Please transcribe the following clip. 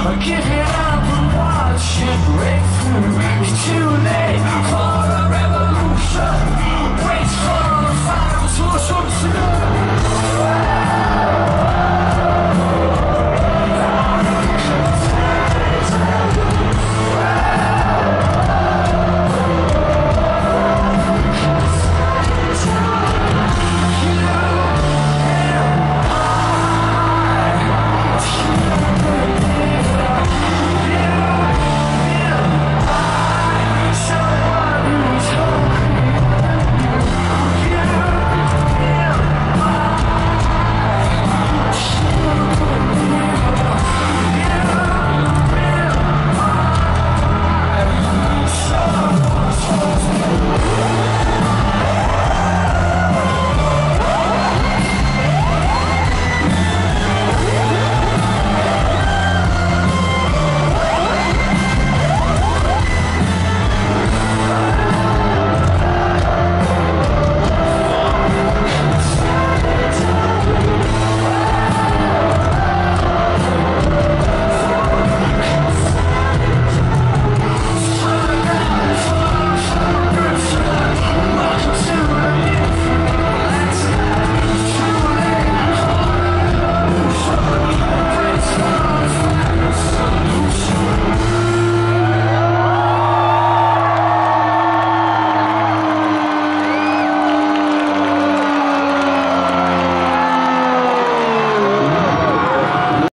I give it up and watch it break through.